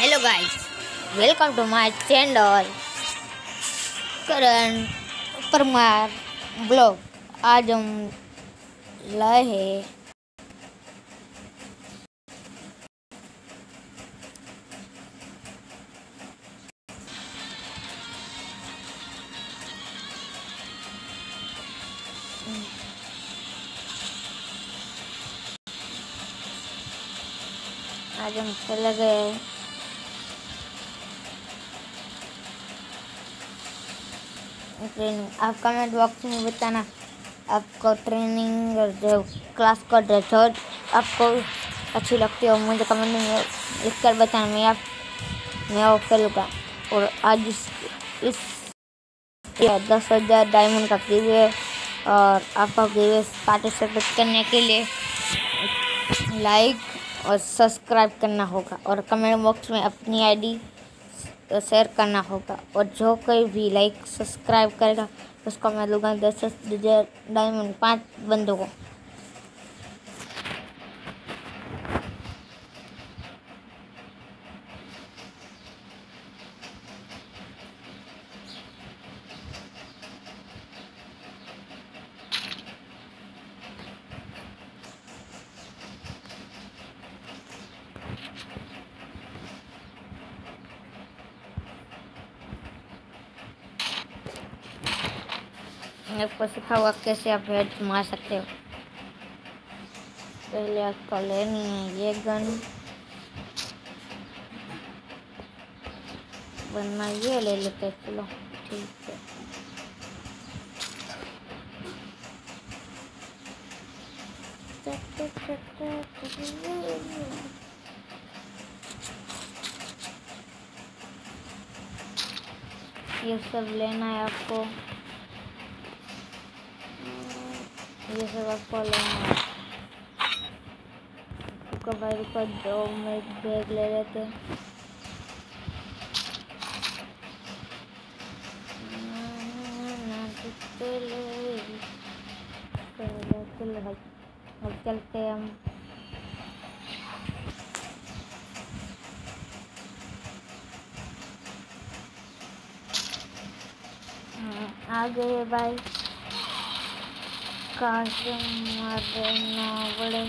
Hello guys welcome to my channel Karan Parmar blog आज हम लाए हैं। आज हम चले गए। ट्रेनिंग। आप कमेंट बॉक्स में बताना। आपको ट्रेनिंग जो क्लास का हो आपको अच्छी लगती हो, मुझे कमेंट में लिख कर बताना। मैं आप, मैं वो करूँगा और आज इस इस दस हज़ार डायमंड का गिव और आपका गिव पार्टिसिपेट करने के लिए लाइक और सब्सक्राइब करना होगा। और कमेंट बॉक्स में अपनी आईडी शेयर करना होगा। और जो कोई भी लाइक सब्सक्राइब करेगा, उसको मैं दूँगा दस डायमंड पाँच बंदों को। आपको सिखाऊँगा कैसे आप हेड मार सकते हो। पहले आपको लेनी है ये गन। वरना ये ले लेते चलो, ठीक है। ये सब लेना है आपको। ये सब आपको लेना भाई दो में बैग ले लेते अब चलते हम। आ गए भाई। काश मरना पड़े